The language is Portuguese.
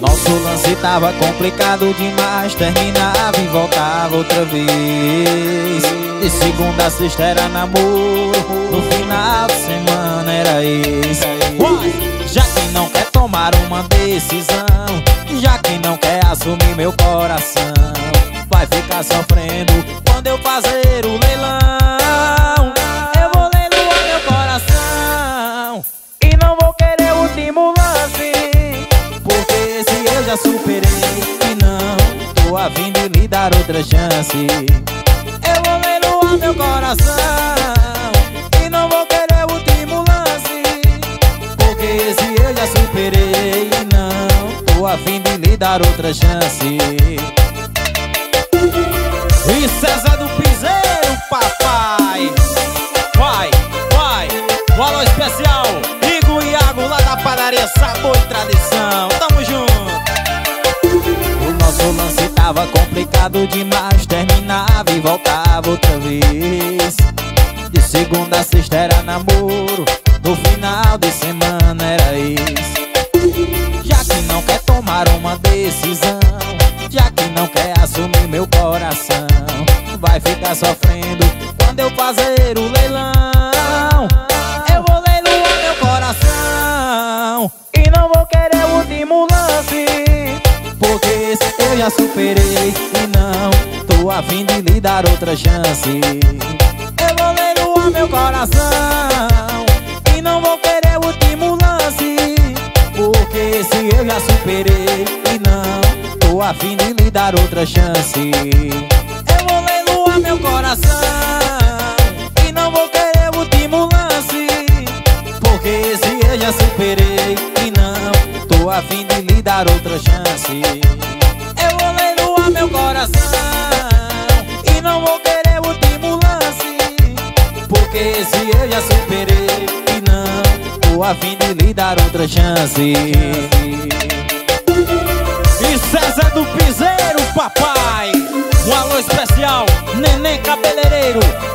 Nosso lance tava complicado demais Terminava e voltava outra vez. De segunda a sexta era namoro No final de semana era isso Já quem não quer tomar uma decisão Já quem não quer assumir meu coração Vai ficar sofrendo superei E não tô a fim de lhe dar outra chance. Eu vou leiloar meu coração E não vou querer o último lance Porque esse eu já superei E não tô a fim de lhe dar outra chance. E César do Piseiro, papai Vai, vai, alô especial Igor Iago lá da padaria Sabor e Tradição tava complicado demais Terminava e voltava outra vez De segunda a sexta era namoro No final de semana era isso Já que não quer tomar uma decisão Já que não quer assumir meu coração vai ficar sofrendo quando eu fazer o leilão. Superei e não tô de lhe dar outra chance. Eu vou leiloar meu coração e não vou querer o último lance. Porque esse eu já superei e não tô a fim de lhe dar outra chance meu coração E não vou querer o último lance Porque esse eu já superei E não tô a fim de lhe dar outra chance Esse eu já superei. E não tô a fim de lhe dar outra chance. E César do Piseiro, papai. Um alô especial, Neném Cabeleireiro